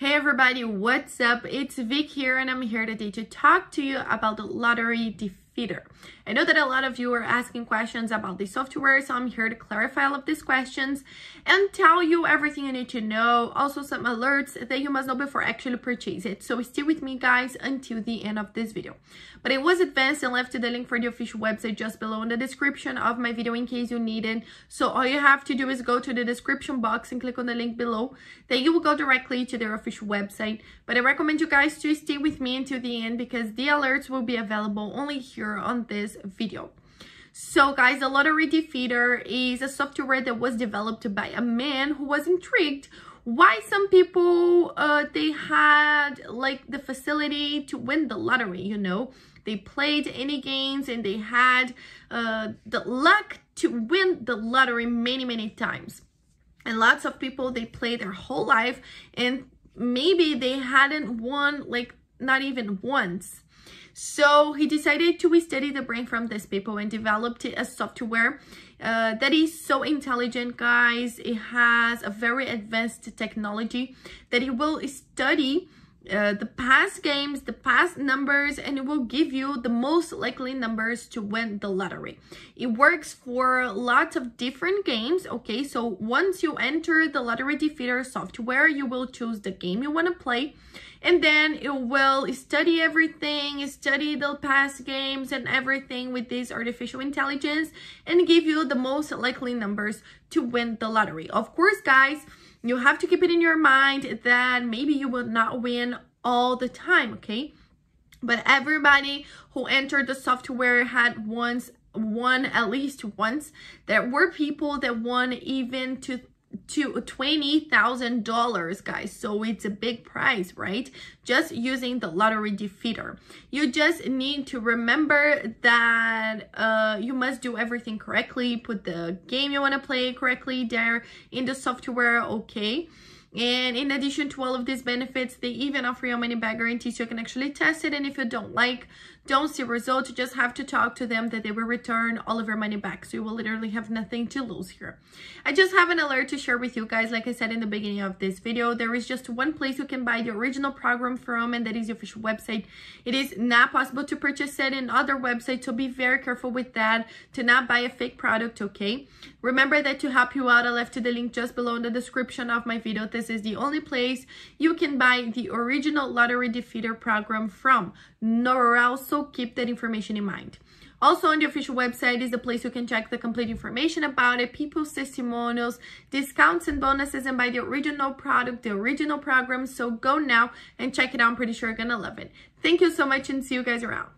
Hey everybody, what's up? It's Vic here and I'm here today to talk to you about the lottery I know that a lot of you are asking questions about the software, so I'm here to clarify all of these questions and tell you everything you need to know. Also some alerts that you must know before actually purchase it. So stay with me guys until the end of this video. But it was advanced and left the link for the official website just below in the description of my video in case you need it. So all you have to do is go to the description box and click on the link below. Then you will go directly to their official website. But I recommend you guys to stay with me until the end because the alerts will be available only here on this video. So guys, the Lottery Defeater is a software that was developed by a man who was intrigued why some people, uh, they had like the facility to win the lottery, you know. They played any games and they had uh, the luck to win the lottery many, many times. And lots of people, they play their whole life and maybe they hadn't won like not even once so he decided to study the brain from these people and developed a software uh, that is so intelligent, guys. It has a very advanced technology that it will study uh, the past games, the past numbers, and it will give you the most likely numbers to win the lottery. It works for lots of different games, okay? So once you enter the lottery defeater software, you will choose the game you want to play, and then it will study everything, study the past games and everything with this artificial intelligence, and give you the most likely numbers to win the lottery. Of course, guys, you have to keep it in your mind that maybe you will not win all the time, okay? But everybody who entered the software had once won at least once. There were people that won even to to $20,000 guys. So it's a big price right? Just using the lottery defeater. You just need to remember that uh, you must do everything correctly. Put the game you want to play correctly there in the software okay and in addition to all of these benefits, they even offer you money back guarantee so you can actually test it. And if you don't like, don't see results, you just have to talk to them that they will return all of your money back. So you will literally have nothing to lose here. I just have an alert to share with you guys. Like I said in the beginning of this video, there is just one place you can buy the original program from and that is the official website. It is not possible to purchase it in other websites. So be very careful with that to not buy a fake product, okay? Remember that to help you out, I left the link just below in the description of my video this is the only place you can buy the original Lottery Defeater program from. Nowhere else, so keep that information in mind. Also on the official website is the place you can check the complete information about it, people's testimonials, discounts and bonuses, and buy the original product, the original program. So go now and check it out. I'm pretty sure you're to love it. Thank you so much and see you guys around.